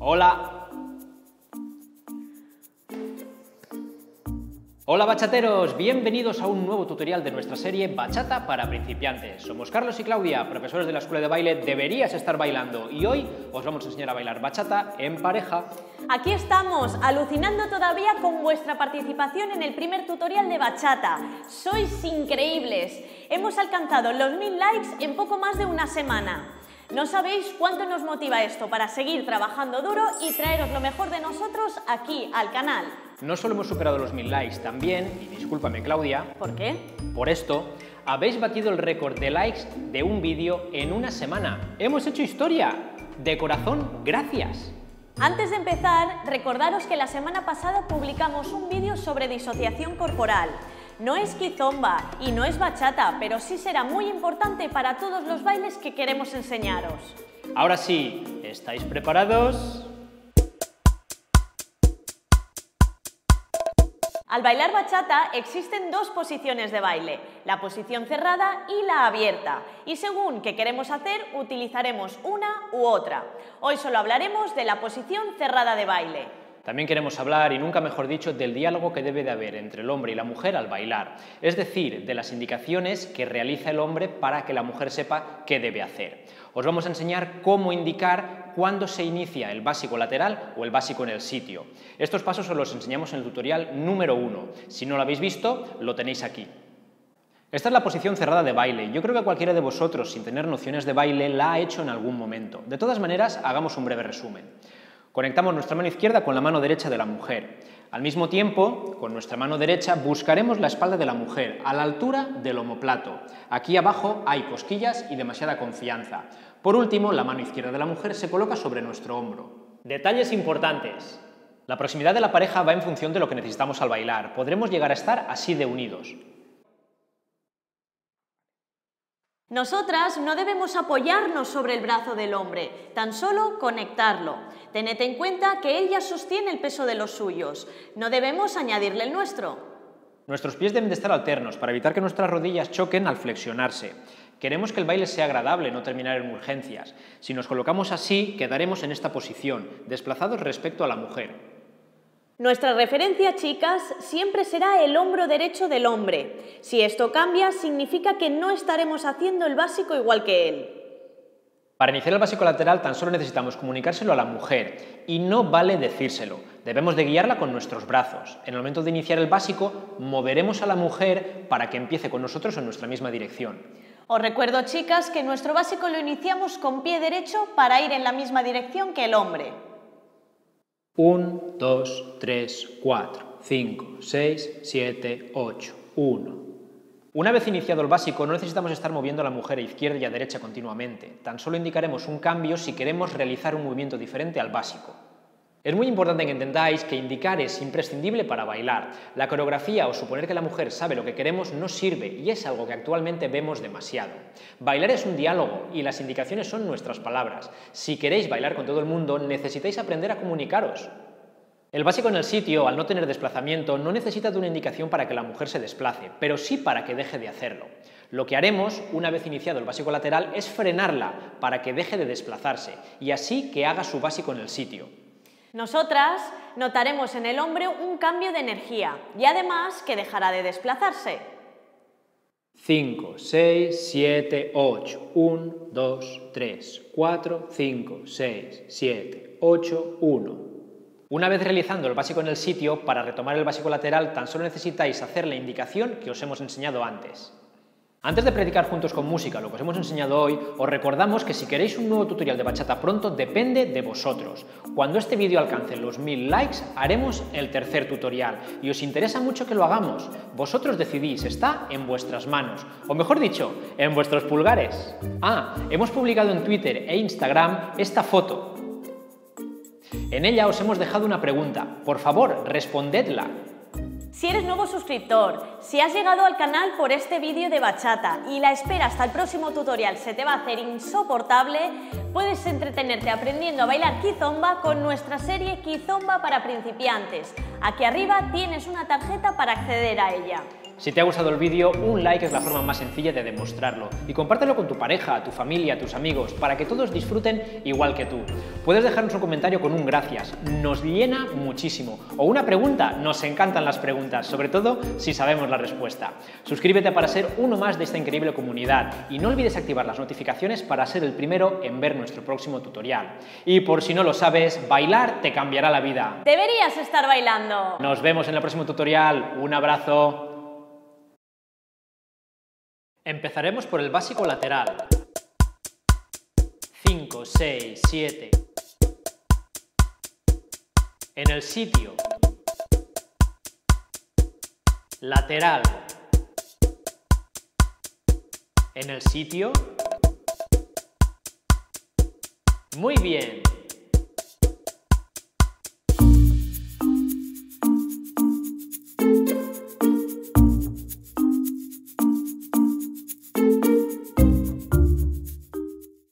Hola. Hola bachateros, bienvenidos a un nuevo tutorial de nuestra serie Bachata para principiantes. Somos Carlos y Claudia, profesores de la Escuela de Baile Deberías estar bailando y hoy os vamos a enseñar a bailar bachata en pareja. Aquí estamos, alucinando todavía con vuestra participación en el primer tutorial de bachata. Sois increíbles. Hemos alcanzado los mil likes en poco más de una semana. No sabéis cuánto nos motiva esto para seguir trabajando duro y traeros lo mejor de nosotros aquí al canal. No solo hemos superado los mil likes, también, y discúlpame Claudia, ¿Por qué? por esto, habéis batido el récord de likes de un vídeo en una semana. Hemos hecho historia. De corazón, gracias. Antes de empezar, recordaros que la semana pasada publicamos un vídeo sobre disociación corporal. No es kizomba y no es bachata, pero sí será muy importante para todos los bailes que queremos enseñaros. Ahora sí, ¿estáis preparados? Al bailar bachata existen dos posiciones de baile, la posición cerrada y la abierta, y según qué queremos hacer utilizaremos una u otra. Hoy solo hablaremos de la posición cerrada de baile. También queremos hablar, y nunca mejor dicho, del diálogo que debe de haber entre el hombre y la mujer al bailar, es decir, de las indicaciones que realiza el hombre para que la mujer sepa qué debe hacer. Os vamos a enseñar cómo indicar cuándo se inicia el básico lateral o el básico en el sitio. Estos pasos os los enseñamos en el tutorial número 1. Si no lo habéis visto, lo tenéis aquí. Esta es la posición cerrada de baile. Yo creo que cualquiera de vosotros, sin tener nociones de baile, la ha hecho en algún momento. De todas maneras, hagamos un breve resumen. Conectamos nuestra mano izquierda con la mano derecha de la mujer. Al mismo tiempo, con nuestra mano derecha buscaremos la espalda de la mujer, a la altura del omoplato. Aquí abajo hay cosquillas y demasiada confianza. Por último, la mano izquierda de la mujer se coloca sobre nuestro hombro. Detalles importantes. La proximidad de la pareja va en función de lo que necesitamos al bailar. Podremos llegar a estar así de unidos. Nosotras no debemos apoyarnos sobre el brazo del hombre, tan solo conectarlo. Tened en cuenta que él ya sostiene el peso de los suyos. No debemos añadirle el nuestro. Nuestros pies deben de estar alternos para evitar que nuestras rodillas choquen al flexionarse. Queremos que el baile sea agradable, no terminar en urgencias. Si nos colocamos así, quedaremos en esta posición, desplazados respecto a la mujer. Nuestra referencia, chicas, siempre será el hombro derecho del hombre. Si esto cambia, significa que no estaremos haciendo el básico igual que él. Para iniciar el básico lateral tan solo necesitamos comunicárselo a la mujer y no vale decírselo. Debemos de guiarla con nuestros brazos. En el momento de iniciar el básico, moveremos a la mujer para que empiece con nosotros en nuestra misma dirección. Os recuerdo, chicas, que nuestro básico lo iniciamos con pie derecho para ir en la misma dirección que el hombre. 1, 2, 3, 4, 5, 6, 7, 8, 1. Una vez iniciado el básico, no necesitamos estar moviendo a la mujer a izquierda y a derecha continuamente. Tan solo indicaremos un cambio si queremos realizar un movimiento diferente al básico. Es muy importante que entendáis que indicar es imprescindible para bailar. La coreografía o suponer que la mujer sabe lo que queremos no sirve y es algo que actualmente vemos demasiado. Bailar es un diálogo y las indicaciones son nuestras palabras. Si queréis bailar con todo el mundo, necesitáis aprender a comunicaros. El básico en el sitio, al no tener desplazamiento, no necesita de una indicación para que la mujer se desplace, pero sí para que deje de hacerlo. Lo que haremos, una vez iniciado el básico lateral, es frenarla para que deje de desplazarse y así que haga su básico en el sitio. Nosotras notaremos en el hombre un cambio de energía y además que dejará de desplazarse. 5, 6, 7, 8, 1, 2, 3, 4, 5, 6, 7, 8, 1. Una vez realizando el básico en el sitio, para retomar el básico lateral tan solo necesitáis hacer la indicación que os hemos enseñado antes. Antes de practicar juntos con música lo que os hemos enseñado hoy, os recordamos que si queréis un nuevo tutorial de bachata pronto depende de vosotros. Cuando este vídeo alcance los mil likes, haremos el tercer tutorial y os interesa mucho que lo hagamos. Vosotros decidís, está en vuestras manos, o mejor dicho, en vuestros pulgares. Ah, hemos publicado en Twitter e Instagram esta foto. En ella os hemos dejado una pregunta. Por favor, respondedla. Si eres nuevo suscriptor, si has llegado al canal por este vídeo de bachata y la espera hasta el próximo tutorial se te va a hacer insoportable, puedes entretenerte aprendiendo a bailar kizomba con nuestra serie Kizomba para principiantes. Aquí arriba tienes una tarjeta para acceder a ella. Si te ha gustado el vídeo, un like es la forma más sencilla de demostrarlo. Y compártelo con tu pareja, tu familia, tus amigos, para que todos disfruten igual que tú. Puedes dejarnos un comentario con un gracias, nos llena muchísimo. O una pregunta, nos encantan las preguntas, sobre todo si sabemos la respuesta. Suscríbete para ser uno más de esta increíble comunidad y no olvides activar las notificaciones para ser el primero en ver nuestro próximo tutorial. Y por si no lo sabes, bailar te cambiará la vida. Deberías estar bailando. Nos vemos en el próximo tutorial. Un abrazo. Empezaremos por el básico lateral. 5, 6, 7. En el sitio. Lateral. En el sitio. Muy bien.